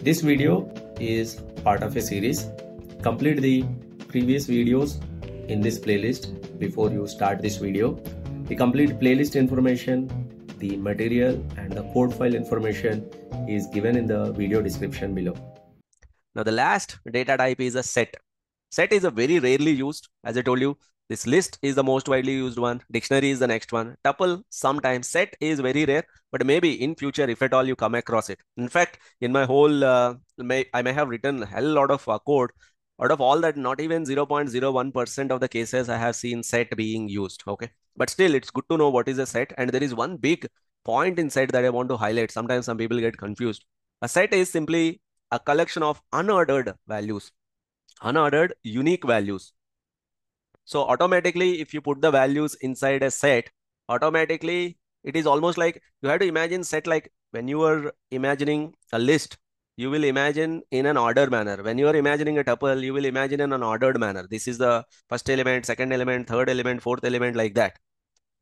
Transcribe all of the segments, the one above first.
This video is part of a series. Complete the previous videos in this playlist before you start this video. The complete playlist information, the material and the code file information is given in the video description below. Now the last data type is a set. Set is a very rarely used, as I told you. This list is the most widely used one. Dictionary is the next one. Tuple sometimes. Set is very rare, but maybe in future, if at all you come across it. In fact, in my whole, uh, may, I may have written a hell lot of uh, code. Out of all that, not even 0.01% of the cases I have seen set being used. Okay. But still, it's good to know what is a set. And there is one big point in set that I want to highlight. Sometimes some people get confused. A set is simply a collection of unordered values, unordered unique values so automatically, if you put the values inside a set, automatically it is almost like you have to imagine set like when you are imagining a list, you will imagine in an order manner. When you are imagining a tuple, you will imagine in an ordered manner. This is the first element, second element, third element, fourth element like that.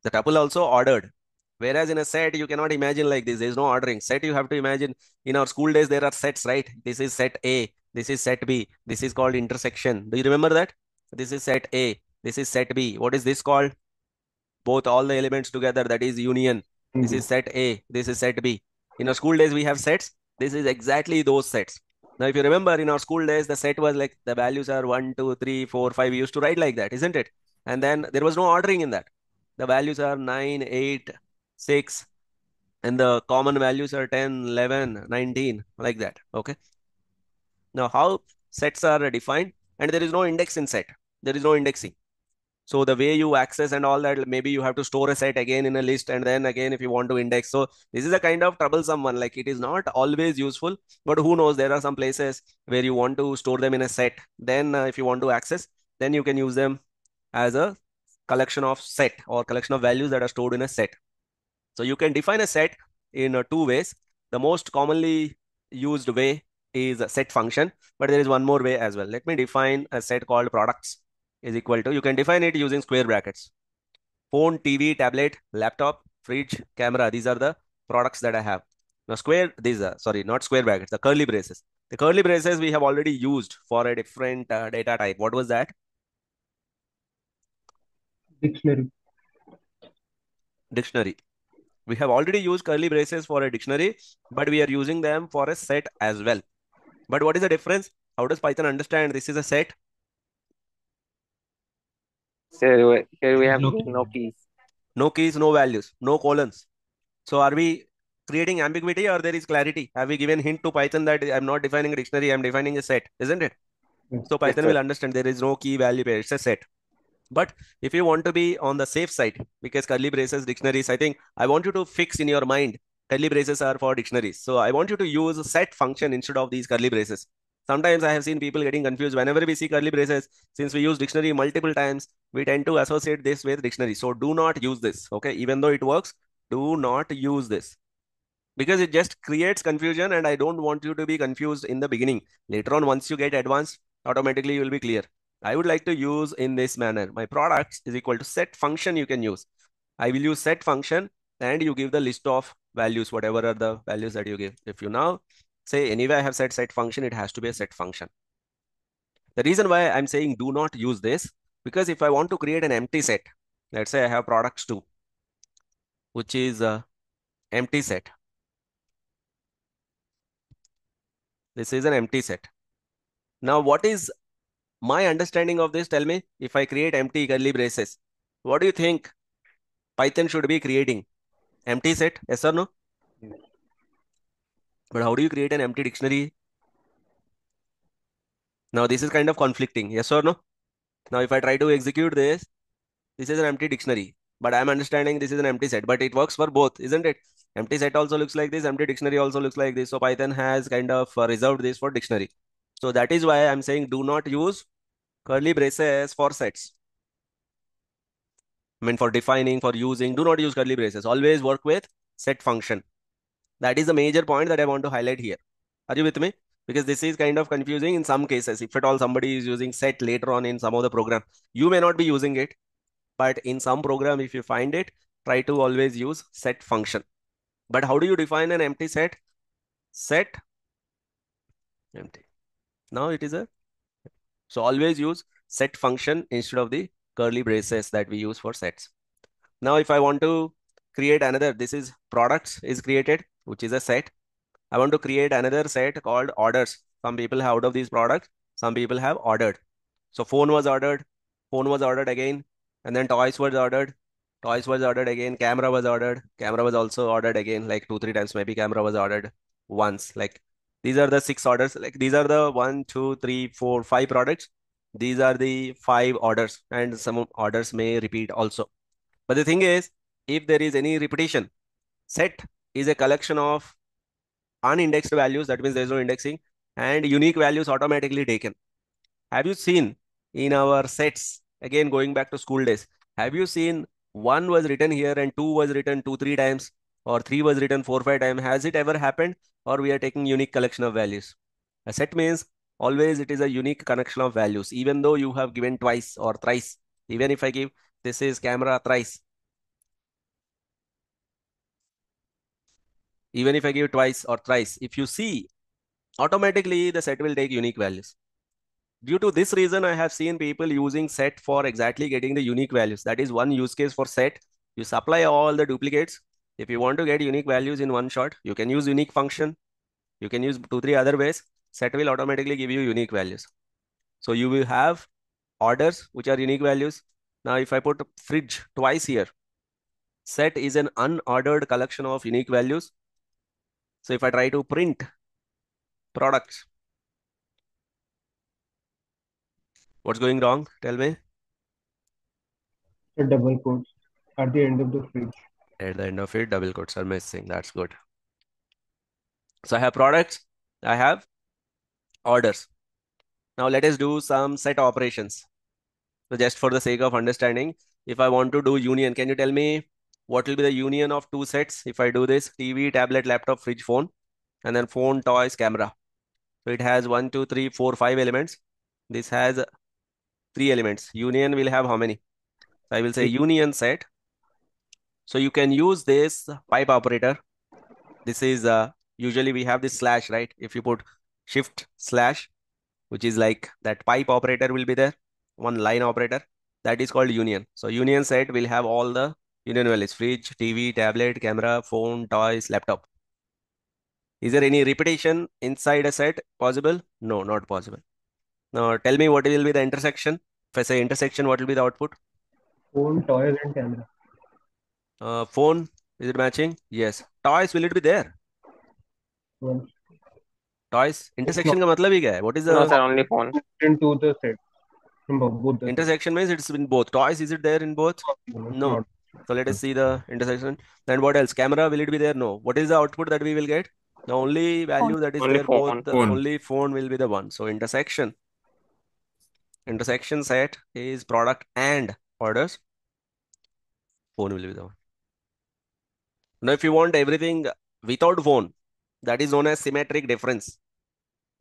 The tuple also ordered. Whereas in a set, you cannot imagine like this. There is no ordering. Set, you have to imagine in our school days, there are sets, right? This is set A. This is set B. This is called intersection. Do you remember that? This is set A. This is set B. What is this called? Both all the elements together, that is union. Mm-hmm. This is set A. This is set B. In our school days, we have sets. This is exactly those sets. Now, if you remember, in our school days, the set was like the values are 1, 2, 3, 4, 5. We used to write like that, isn't it? And then there was no ordering in that. The values are 9, 8, 6, and the common values are 10, 11, 19, like that. Okay. Now, how sets are defined? And there is no index in set. There is no indexing. So the way you access and all that, maybe you have to store a set again in a list and then again if you want to index. So this is a kind of troublesome one. Like it is not always useful, but who knows? There are some places where you want to store them in a set. Then uh, if you want to access, then you can use them as a collection of set or collection of values that are stored in a set. So you can define a set in uh, two ways. The most commonly used way is a set function, but there is one more way as well. Let me define a set called products is equal to, you can define it using square brackets. Phone, TV, tablet, laptop, fridge, camera. These are the products that I have. Now square, these are, sorry, not square brackets, the curly braces. The curly braces we have already used for a different uh, data type. What was that? Dictionary. Dictionary. We have already used curly braces for a dictionary, but we are using them for a set as well. But what is the difference? How does Python understand this is a set so here we have no, no keys. No keys, no values, no colons. So are we creating ambiguity or there is clarity? Have we given hint to Python that I'm not defining a dictionary, I'm defining a set, isn't it? So Python yes, will understand there is no key value pair, it's a set. But if you want to be on the safe side, because curly braces, dictionaries, I think I want you to fix in your mind curly braces are for dictionaries. So I want you to use a set function instead of these curly braces. Sometimes I have seen people getting confused. Whenever we see curly braces, since we use dictionary multiple times, we tend to associate this with dictionary. So do not use this. Okay. Even though it works, do not use this because it just creates confusion and I don't want you to be confused in the beginning. Later on, once you get advanced, automatically you will be clear. I would like to use in this manner. My products is equal to set function you can use. I will use set function and you give the list of values, whatever are the values that you give. If you now say anyway I have said set function, it has to be a set function. The reason why I'm saying do not use this, because if I want to create an empty set, let's say I have products 2, which is a empty set. This is an empty set. Now, what is my understanding of this? Tell me, if I create empty curly braces, what do you think Python should be creating? Empty set, yes or no? Hmm. But how do you create an empty dictionary? Now this is kind of conflicting, yes or no? Now if I try to execute this, this is an empty dictionary, but I'm understanding this is an empty set, but it works for both, isn't it? Empty set also looks like this, empty dictionary also looks like this. So Python has kind of uh, reserved this for dictionary. So that is why I'm saying do not use curly braces for sets. I mean for defining, for using, do not use curly braces. Always work with set function. That is the major point that I want to highlight here. Are you with me? Because this is kind of confusing in some cases. If at all somebody is using set later on in some of the program, you may not be using it. But in some program, if you find it, try to always use set function. But how do you define an empty set? Set empty. Now it is a, so always use set function instead of the curly braces that we use for sets. Now, if I want to create another, this is products is created, which is a set. I want to create another set called orders. Some people have out of these products, some people have ordered. So phone was ordered, phone was ordered again, and then toys was ordered, toys was ordered again, camera was ordered, camera was also ordered again, like two, three times, maybe camera was ordered once. Like these are the six orders. Like these are the one, two, three, four, five products. These are the five orders, and some orders may repeat also. But the thing is, if there is any repetition, set is a collection of unindexed values. That means there is no indexing and unique values automatically taken. Have you seen in our sets, again, going back to school days, have you seen one was written here and two was written two, three times or three was written four, five times? Has it ever happened or we are taking unique collection of values? A set means always it is a unique connection of values, even though you have given twice or thrice. Even if I give this is camera thrice. Even if I give twice or thrice, if you see, automatically the set will take unique values. Due to this reason, I have seen people using set for exactly getting the unique values. That is one use case for set. You supply all the duplicates. If you want to get unique values in one shot, you can use unique function. You can use two, three other ways. Set will automatically give you unique values. So you will have orders, which are unique values. Now, if I put fridge twice here, set is an unordered collection of unique values. So if I try to print products, what's going wrong? Tell me. The double quotes at the end of the fridge. At the end of it, double quotes are missing. That's good. So I have products, I have orders. Now let us do some set operations. So just for the sake of understanding, if I want to do union, can you tell me what will be the union of two sets? If I do this, TV, tablet, laptop, fridge, phone, and then phone, toys, camera. So it has one, two, three, four, five elements. This has three elements. Union will have how many? So I will say union set. So you can use this pipe operator. This is uh, usually we have this slash, right? If you put shift slash, which is like that pipe operator will be there, one line operator. That is called union. So union set will have all the Indian Well is fridge, TV, tablet, camera, phone, toys, laptop. Is there any repetition inside a set possible? No, not possible. Now tell me what will be the intersection. If I say intersection, what will be the output? Phone, toys, and camera. Uh, phone, is it matching? Yes. Toys, will it be there? Toys, intersection का मतलब matlab क्या है? What is the... No, sir, only phone. Into the set. Both the... Intersection means it's in both. Toys, is it there in both? No. no. Not. So let us hmm. see the intersection. Then what else? Camera, will it be there? No. What is the output that we will get? The only value that is Only there, phone. both the Phone. only phone will be the one. So intersection. Intersection set is product and orders. Phone will be the one. Now, if you want everything without phone, that is known as symmetric difference.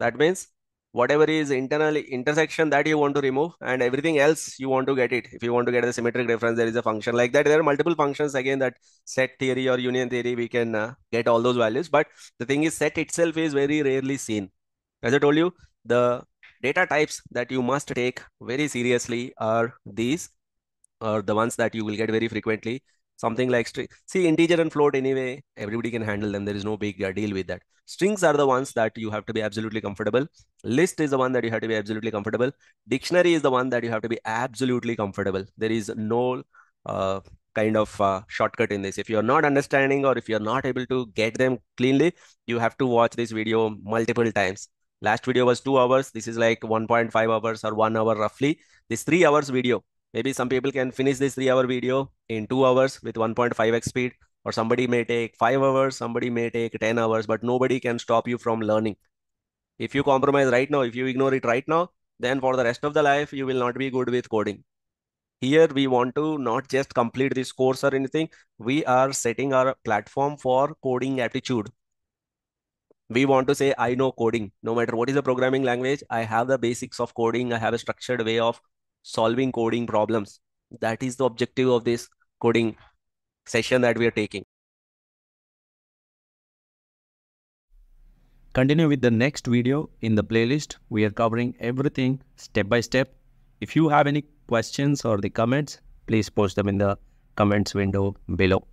That means whatever is internal intersection that you want to remove and everything else you want to get it. If you want to get the symmetric difference, there is a function like that. There are multiple functions again that set theory or union theory, we can uh, get all those values. But the thing is set itself is very rarely seen. As I told you, the data types that you must take very seriously are these, or the ones that you will get very frequently. Something like string. See, integer and float anyway, everybody can handle them. There is no big deal with that. Strings are the ones that you have to be absolutely comfortable. List is the one that you have to be absolutely comfortable. Dictionary is the one that you have to be absolutely comfortable. There is no uh, kind of uh, shortcut in this. If you're not understanding or if you're not able to get them cleanly, you have to watch this video multiple times. Last video was two hours. This is like 1.5 hours or one hour roughly. This three hours video, maybe some people can finish this three hour video in two hours with 1.5x speed or somebody may take five hours, somebody may take 10 hours, but nobody can stop you from learning. If you compromise right now, if you ignore it right now, then for the rest of the life, you will not be good with coding. Here, we want to not just complete this course or anything. We are setting our platform for coding aptitude. We want to say, I know coding. No matter what is the programming language, I have the basics of coding. I have a structured way of solving coding problems. That is the objective of this coding session that we are taking. continue with the next video in the playlist. We are covering everything step by step. If you have any questions or the comments, please post them in the comments window below.